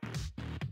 Thank you.